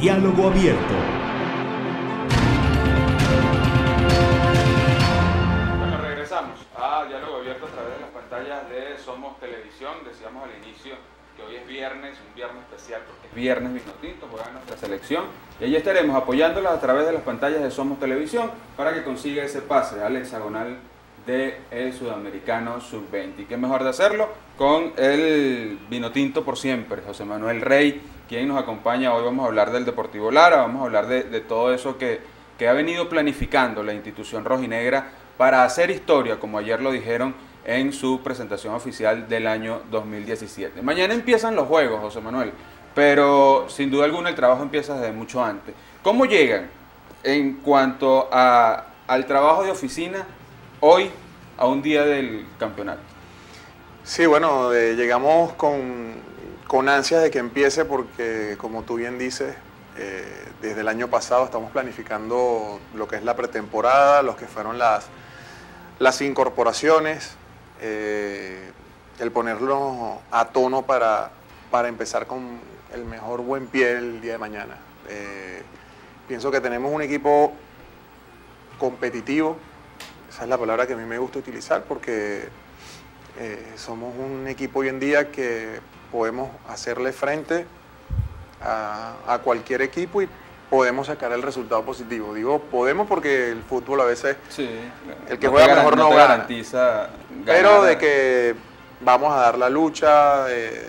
Diálogo Abierto. Bueno, regresamos a Diálogo Abierto a través de las pantallas de Somos Televisión. Decíamos al inicio que hoy es viernes, un viernes especial porque es viernes vino tinto, juega nuestra selección. Y allí estaremos apoyándolas a través de las pantallas de Somos Televisión para que consiga ese pase al hexagonal de el Sudamericano Sub-20. ¿Y qué mejor de hacerlo? Con el vino tinto por siempre, José Manuel Rey, quien nos acompaña. Hoy vamos a hablar del Deportivo Lara, vamos a hablar de, todo eso que, que ha venido planificando la institución rojinegra para hacer historia, como ayer lo dijeron en su presentación oficial del año 2017. Mañana empiezan los juegos, José Manuel, pero sin duda alguna el trabajo empieza desde mucho antes. ¿Cómo llegan en cuanto a, al trabajo de oficina hoy a un día del campeonato? Sí, bueno, eh, llegamos con, con ansias de que empiece porque, como tú bien dices, eh, desde el año pasado estamos planificando lo que es la pretemporada, lo que fueron las, las incorporaciones, eh, el ponerlo a tono para, para empezar con el mejor buen pie el día de mañana. Eh, pienso que tenemos un equipo competitivo, esa es la palabra que a mí me gusta utilizar porque somos un equipo hoy en día que podemos hacerle frente a, a cualquier equipo y podemos sacar el resultado positivo. Digo podemos porque el fútbol a veces Sí, El que no juega mejor no te gana. garantiza Pero de que vamos a dar la lucha, de,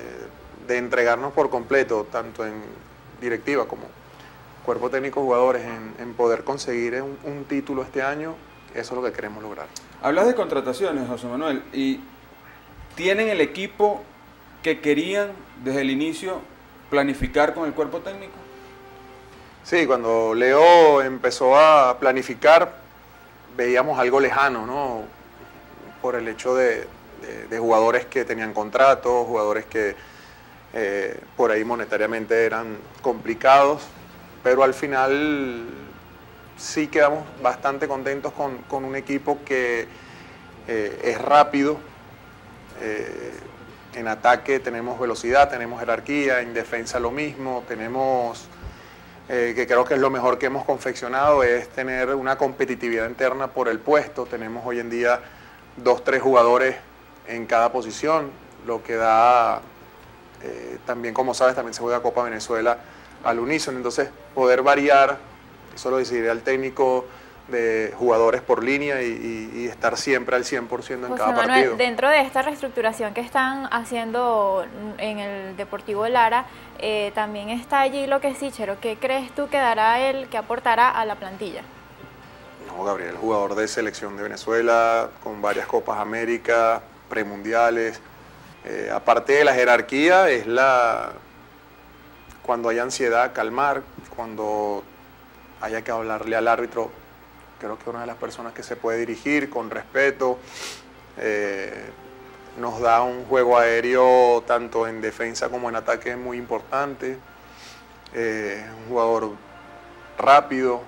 de entregarnos por completo, tanto en directiva como cuerpo técnico, jugadores, en, en poder conseguir un, un título este año, eso es lo que queremos lograr. Hablas de contrataciones, José Manuel, y tienen el equipo que querían desde el inicio planificar con el cuerpo técnico. Sí, cuando Leo empezó a planificar, veíamos algo lejano, ¿no? Por el hecho de, jugadores que tenían contratos, jugadores que eh, por ahí monetariamente eran complicados, pero al final sí quedamos bastante contentos con, con un equipo que eh, es rápido, eh, en ataque tenemos velocidad, tenemos jerarquía, en defensa lo mismo, tenemos eh, que creo que es lo mejor que hemos confeccionado, es tener una competitividad interna por el puesto. Tenemos hoy en día dos, tres jugadores en cada posición, lo que da, eh, también como sabes, también se juega Copa Venezuela al unísono. Entonces, poder variar, eso lo decidirá el técnico de jugadores por línea y, y- y estar siempre al 100% en José cada Manuel, partido. dentro de esta reestructuración que están haciendo en el Deportivo Lara, eh, también está allí lo que es Sichero. ¿Qué crees tú que dará él, que aportará a la plantilla? No, Gabriel, jugador de selección de Venezuela, con varias Copas América, premundiales. Eh, aparte de la jerarquía, es la. Cuando hay ansiedad, calmar. Cuando haya que hablarle al árbitro, creo que una de las personas que se puede dirigir con respeto. eh, nos da un juego aéreo tanto en defensa como en ataque muy importante. Eh, un jugador rápido,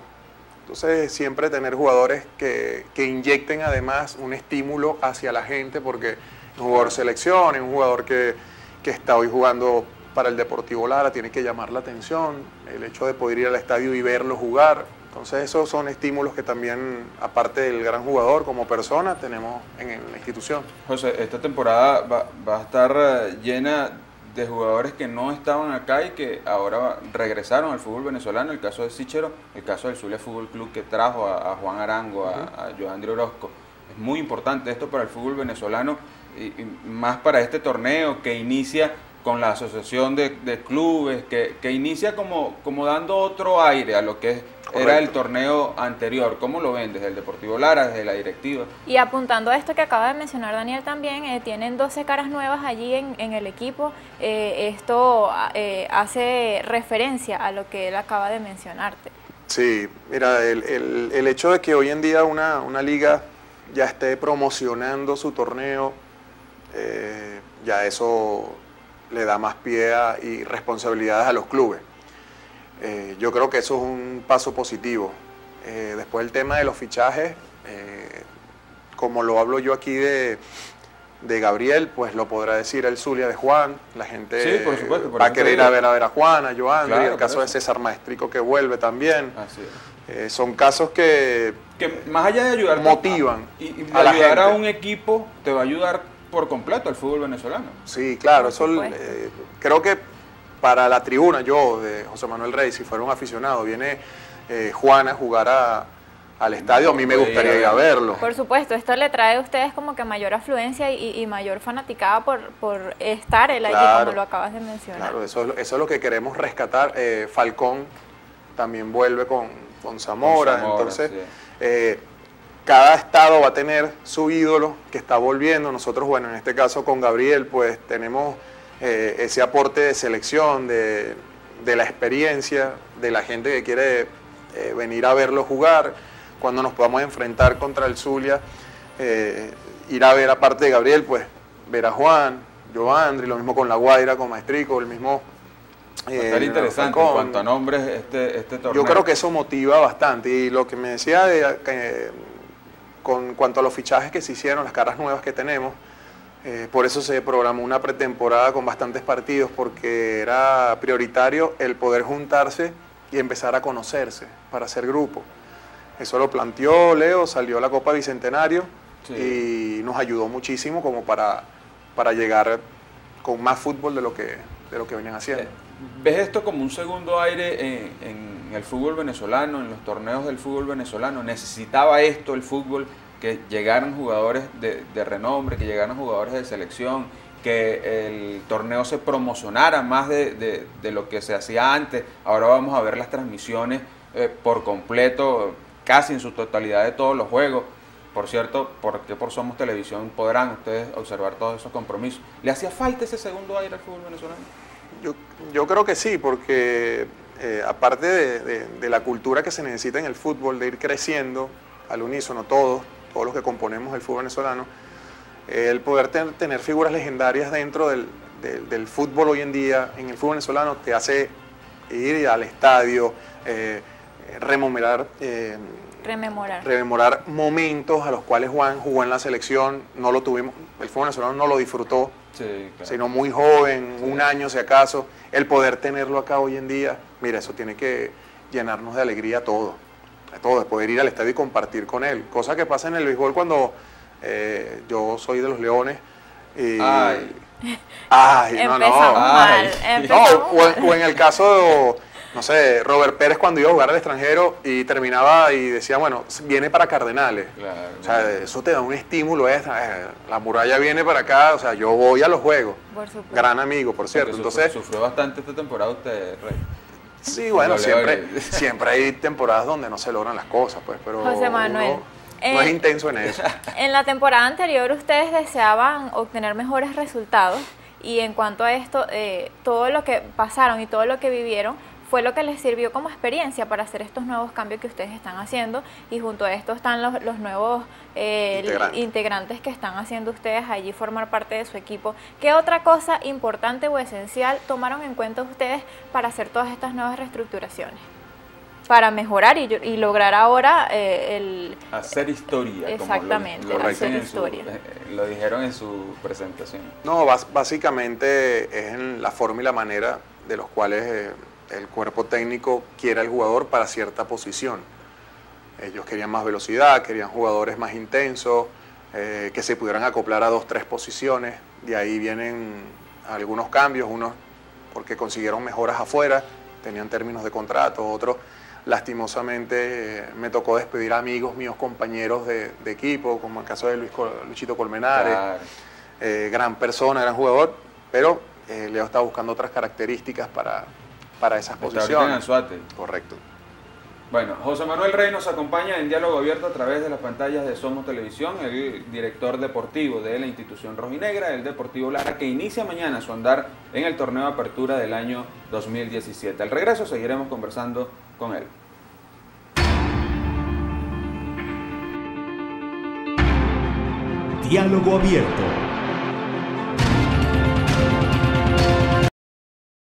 entonces, siempre tener jugadores que, que inyecten además un estímulo hacia la gente, porque un jugador selección, un jugador que, que está hoy jugando para el Deportivo Lara, tiene que llamar la atención, el hecho de poder ir al estadio y verlo jugar. Entonces, esos son estímulos que también, aparte del gran jugador como persona, tenemos en, la institución. José, esta temporada va, va a estar eh, llena de jugadores que no estaban acá y que ahora regresaron al fútbol venezolano, el caso de Sichero, el caso del Zulia Fútbol Club que trajo a, a Juan Arango, a, a Joandri Orozco. Es muy importante esto para el fútbol venezolano y, y más para este torneo que inicia con la asociación de, de clubes, que, que inicia como, como dando otro aire a lo que es- era el torneo anterior. ¿Cómo lo ven desde el Deportivo Lara, desde la directiva? Y apuntando a esto que acaba de mencionar Daniel también, eh, tienen 12 caras nuevas allí en, en el equipo. Eh, esto eh, hace referencia a lo que él acaba de mencionarte. Sí, mira, el, el- el hecho de que hoy en día una, una liga ya esté promocionando su torneo, eh, ya eso le da más pie a- y responsabilidades a los clubes. Eh, yo creo que eso es un paso positivo. Eh, después el tema de los fichajes, eh, como lo hablo yo aquí de, de Gabriel, pues lo podrá decir el Zulia de Juan. La gente Sí, por supuesto, por va a querer ir a ver a ver a Juan, a Joan, Claro, el caso de. César Maestrico que vuelve también. Así es. Eh, son casos que Que más allá de ayudar Motivan y, y de a la ayudar a un equipo, te va a ayudar por completo al fútbol venezolano. Sí, claro, eso eh, creo que para la tribuna, yo de José Manuel Rey, si fuera un aficionado, viene eh, Juan a jugar a- al estadio, a mí me gustaría ir a verlo. Por supuesto, esto le trae a ustedes como que mayor afluencia y, y mayor fanaticada por, por estar él allí, Claro. como lo acabas de mencionar. Claro, eso, es- eso es lo que queremos rescatar. Eh, Falcón también vuelve con, con Zamora, Con Zamora, entonces sí. eh, cada estado va a tener su ídolo que está volviendo. Nosotros, bueno, en este caso con Gabriel, pues tenemos eh, ese aporte de selección, de, de la experiencia, de la gente que quiere eh, venir a verlo jugar. Cuando nos podamos enfrentar contra el Zulia, eh, ir a ver aparte de Gabriel, pues ver a Juan, Joandri, lo mismo con La Guaira, con Maestrico, el mismo... Va a estar interesante en cuanto a nombres este, este torneo. Yo creo que eso motiva bastante. Y lo que me decía de, con cuanto a los fichajes que se hicieron, las caras nuevas que tenemos, eh, por eso se programó una pretemporada con bastantes partidos, porque era prioritario el poder juntarse y empezar a conocerse para hacer grupo. Eso lo planteó Leo, salió la Copa Bicentenario Sí. y nos ayudó muchísimo como para, para llegar con más fútbol de lo que, de lo que venían haciendo. Eh, ¿Ves esto como un segundo aire en, en el fútbol venezolano, en los torneos del fútbol venezolano? ¿Necesitaba esto el fútbol? Que llegaran jugadores de, renombre, que llegaran jugadores de selección, que el torneo se promocionara más de, de- de lo que se hacía antes. Ahora vamos a ver las transmisiones eh, por completo, casi en su totalidad de todos los juegos. Por cierto, porque por Somos Televisión podrán ustedes observar todos esos compromisos. ¿Le hacía falta ese segundo aire al fútbol venezolano? Yo, yo creo que sí, porque eh, aparte de, de- de la cultura que se necesita en el fútbol, de ir creciendo al unísono todos, todos los que componemos el fútbol venezolano, eh, el poder ten- tener figuras legendarias dentro del, del- del fútbol hoy en día, en el fútbol venezolano, te hace ir al estadio, eh, rememorar, eh, Rememorar. rememorar momentos a los cuales Juan jugó en la selección, no lo tuvimos, el fútbol venezolano no lo disfrutó, Sí, claro. sino muy joven, un año si acaso, el poder tenerlo acá hoy en día, mira, eso tiene que llenarnos de alegría a todo, a todo, de poder ir al estadio y compartir con él, cosa que pasa en el béisbol cuando eh, yo soy de los Leones y... Ay. Ay, no, no. Empezamos mal. Ay. No, o, en- mal. o en el caso de, no sé, Robert Pérez cuando iba a jugar al extranjero y terminaba y decía, bueno, viene para Cardenales. Claro. O sea, eso te da un estímulo extra. eh, La muralla viene para acá, o sea, yo voy a los juegos. Por supuesto. Gran amigo, por cierto. Porque Entonces, sufrió bastante esta temporada usted, Rey. Sí, bueno, siempre, siempre hay temporadas donde no se logran las cosas, pues, pero José Manuel, uno no eh, es intenso en eso. En la temporada anterior ustedes deseaban obtener mejores resultados y en cuanto a esto, eh, todo lo que pasaron y todo lo que vivieron fue lo que les sirvió como experiencia para hacer estos nuevos cambios que ustedes están haciendo y junto a esto están los, los nuevos eh, Integrantes. integrantes que están haciendo ustedes allí formar parte de su equipo. ¿Qué otra cosa importante o esencial tomaron en cuenta ustedes para hacer todas estas nuevas reestructuraciones? Para mejorar y, y lograr ahora eh, el, Hacer historia. Exactamente, como lo, lo hacer su- historia. eh, lo dijeron en su presentación. No, básicamente es en la forma y la manera de los cuales eh, el cuerpo técnico quiere al jugador para cierta posición. Ellos querían más velocidad, querían jugadores más intensos, eh, que se pudieran acoplar a dos, tres posiciones. De ahí vienen algunos cambios, unos porque consiguieron mejoras afuera, tenían términos de contrato, otros lastimosamente eh, me tocó despedir a amigos míos, compañeros de, de equipo, como el caso de Luis Luchito Colmenares Claro. eh, gran persona, gran jugador, pero Leo está buscando otras características para, para esas posiciones. Anzuate. Correcto. Bueno, José Manuel Rey nos acompaña en diálogo abierto a través de las pantallas de Somos Televisión, el director deportivo de la institución rojinegra, el Deportivo Lara, que inicia mañana su andar en el torneo de apertura del año 2017. Al regreso seguiremos conversando con él. Diálogo abierto.